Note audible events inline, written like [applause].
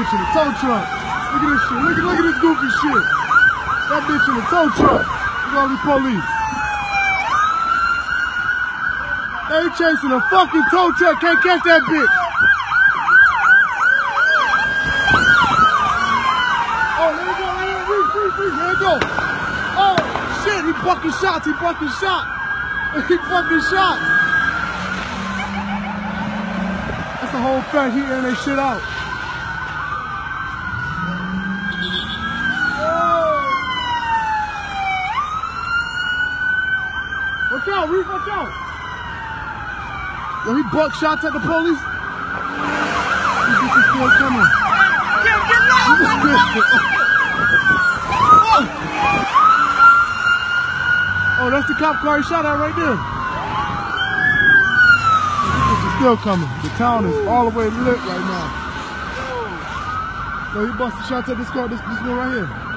bitch in the tow truck. Look at this shit. Look at look at this goofy shit. That bitch in the tow truck. Look at all these police. They chasing a fucking tow truck. Can't catch that bitch. Oh, there we go. There we go. Oh, shit. He bucking shots. He bucking shots. He fucking shots. [laughs] That's the whole fact. He airing that shit out. Watch out, Reef, watch out. Yo, he buck shots at the police. These bitches still coming. [laughs] oh, that's the cop car he shot at right there. Still coming. The town is all the way lit right now. Yo, he busted shots at this car, this, this one right here.